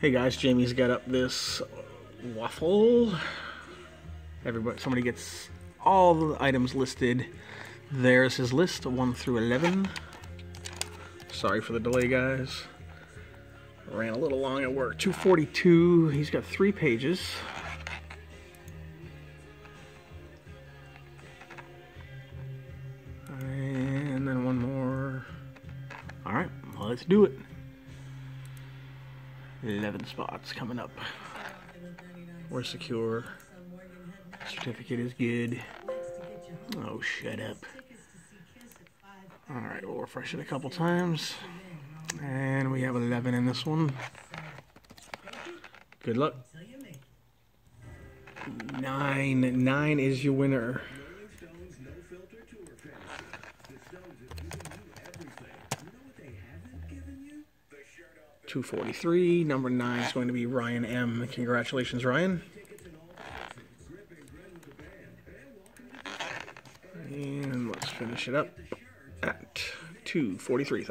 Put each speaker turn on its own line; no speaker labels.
Hey guys, Jamie's got up this waffle. Everybody, somebody gets all the items listed. There's his list, 1 through 11. Sorry for the delay, guys. Ran a little long at work. 242. He's got three pages. And then one more. All right, let's do it. 11 spots coming up. We're secure. Certificate is good. Oh, shut up. Alright, we'll refresh it a couple times. And we have 11 in this one. Good luck. Nine. Nine is your winner. Two forty three. Number nine is going to be Ryan M. Congratulations, Ryan. And let's finish it up at two forty three.